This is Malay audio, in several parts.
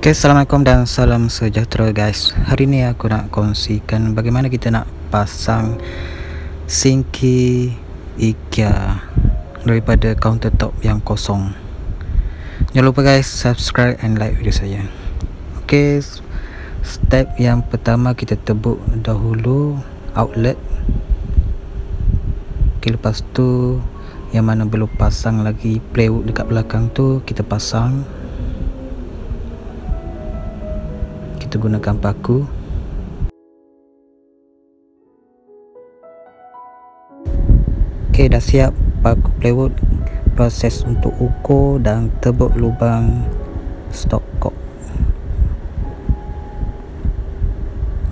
Okay, Assalamualaikum dan salam sejahtera guys. Hari ni aku nak kongsikan bagaimana kita nak pasang sinki IKEA daripada countertop yang kosong. Jangan lupa guys subscribe and like video saya. Okay, step yang pertama kita tebuk dahulu outlet. Okay, lepas tu yang mana belum pasang lagi plywood dekat belakang tu kita pasang kita gunakan paku. Ok dah siap paku plywood. Proses untuk ukur dan tebuk lubang stock cock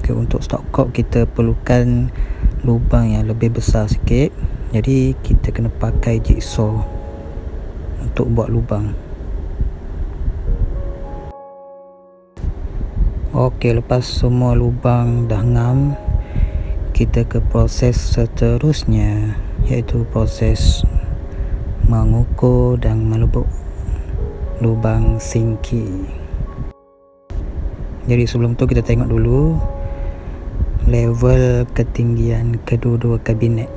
ok untuk stock cock kita perlukan lubang yang lebih besar sikit. Jadi kita kena pakai jigsaw untuk buat lubang Okey, lepas semua lubang dah ngam, kita ke proses seterusnya iaitu proses mengukur dan melebuk lubang sinki. Jadi sebelum tu kita tengok dulu level ketinggian kedua-dua kabinet.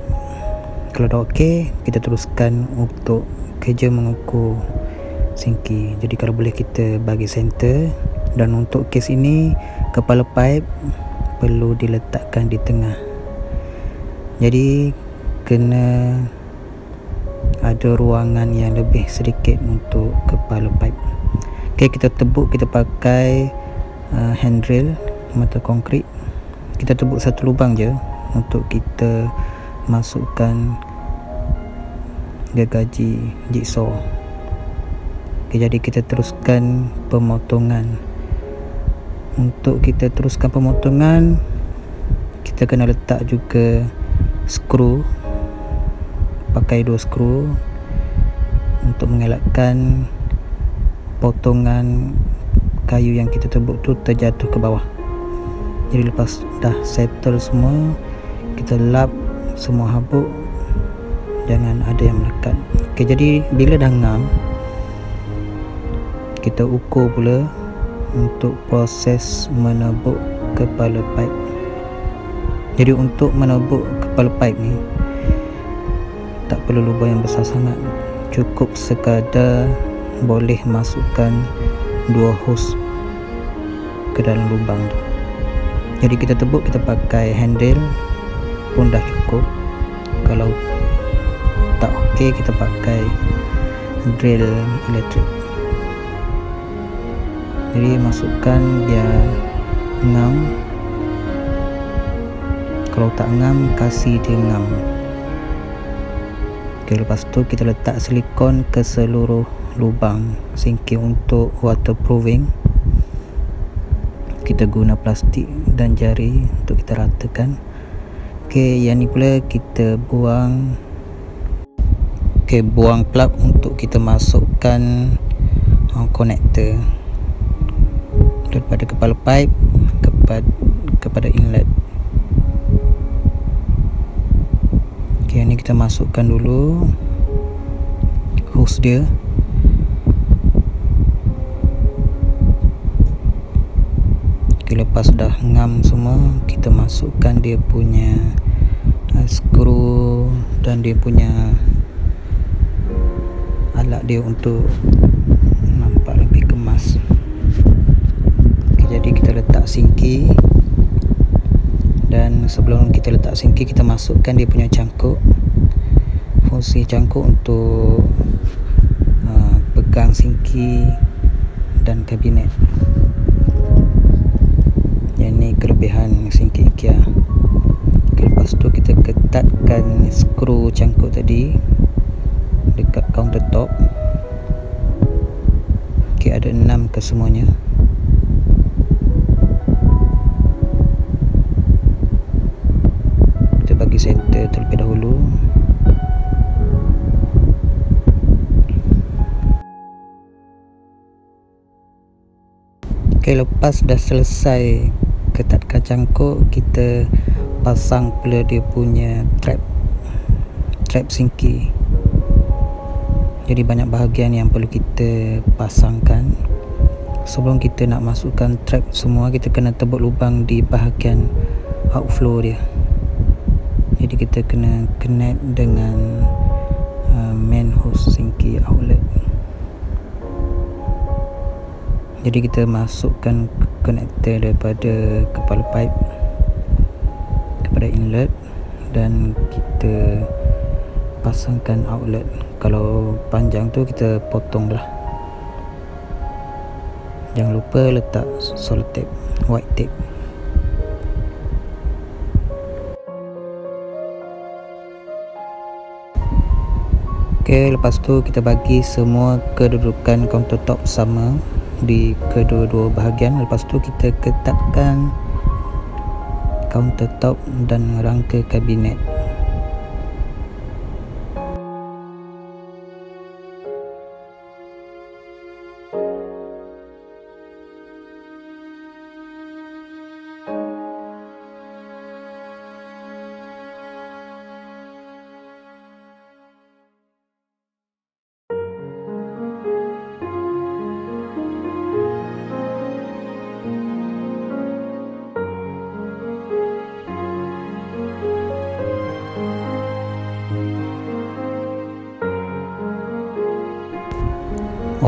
Kalau dah okey, kita teruskan untuk kerja mengukur sinki. Jadi kalau boleh kita bagi center dan untuk kes ini kepala pipe perlu diletakkan di tengah. Jadi kena ada ruangan yang lebih sedikit untuk kepala pipe. Ok kita tebuk kita pakai uh, handrail mata konkrit. Kita tebuk satu lubang je untuk kita masukkan gergaji jigsaw. Okay, jadi kita teruskan pemotongan untuk kita teruskan pemotongan kita kena letak juga skru. Pakai dua skru untuk mengelakkan potongan kayu yang kita tebuk tu terjatuh ke bawah. Jadi lepas dah settle semua kita lap semua habuk jangan ada yang melekat. Ok jadi bila dah ngam kita ukur pula untuk proses menebuk kepala pipe. Jadi untuk menebuk kepala pipe ni tak perlu lubang yang besar sangat. Cukup sekadar boleh masukkan dua hose ke dalam lubang tu. Jadi kita tebuk kita pakai handle pun dah cukup. Kalau tak ok kita pakai drill elektrik jadi masukkan biar ngam. Kalau tak ngam kasih dia ngam. Ok lepas tu kita letak silikon ke seluruh lubang sinki untuk waterproofing. Kita guna plastik dan jari untuk kita ratakan. Ok yang ni pula kita buang. Ok buang plug untuk kita masukkan uh, connector daripada kepala pipe kepada kepada inlet. Ok ni kita masukkan dulu hose dia. Ok lepas dah ngam semua kita masukkan dia punya uh, skru dan dia punya alat dia untuk jadi kita letak sinki dan sebelum kita letak sinki kita masukkan dia punya cangkuk. Fungsi cangkuk untuk uh, pegang sinki dan kabinet. Yang ni kelebihan sinki IKEA. Lepas tu kita ketatkan skru cangkuk tadi dekat countertop ok ada enam kesemuanya center terlebih dahulu. Ok lepas dah selesai ketatkan cangkuk kita pasang pula dia punya trap trap sinki jadi banyak bahagian yang perlu kita pasangkan. Sebelum kita nak masukkan trap semua kita kena tebuk lubang di bahagian outflow dia jadi kita kena connect dengan uh, main sinki outlet. Jadi kita masukkan connector daripada kepala pipe kepada inlet dan kita pasangkan outlet. Kalau panjang tu kita potong lah jangan lupa letak solid tape white tape ok lepas tu kita bagi semua kedudukan countertop sama di kedua-dua bahagian. Lepas tu kita ketatkan countertop dan rangka kabinet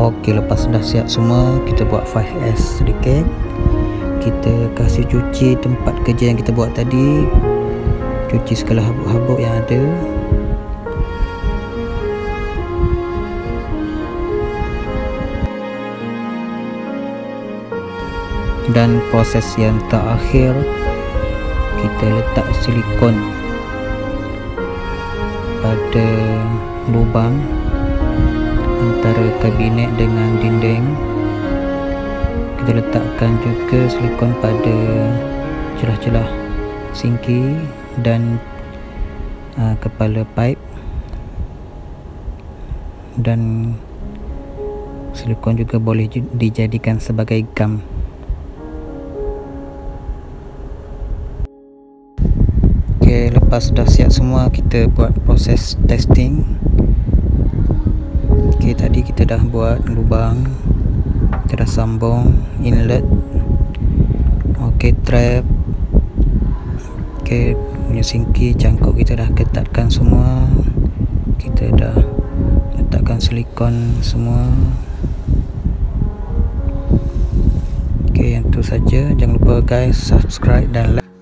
Okey lepas dah siap semua kita buat 5S sedikit. Kita kasih cuci tempat kerja yang kita buat tadi. Cuci segala habuk-habuk yang ada. Dan proses yang terakhir kita letak silikon pada lubang antara kabinet dengan dinding. Kita letakkan juga silikon pada celah-celah sinki dan uh, kepala pipe dan silikon juga boleh dijadikan sebagai gam. Ok lepas dah siap semua kita buat proses testing ok tadi kita dah buat lubang kita dah sambung inlet. Ok trap. Ok punya sinki cangkuk kita dah ketatkan semua. Kita dah letakkan silikon semua. Ok yang tu saja. Jangan lupa guys subscribe dan like